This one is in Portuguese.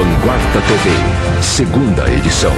Vanguarda TV, segunda edição.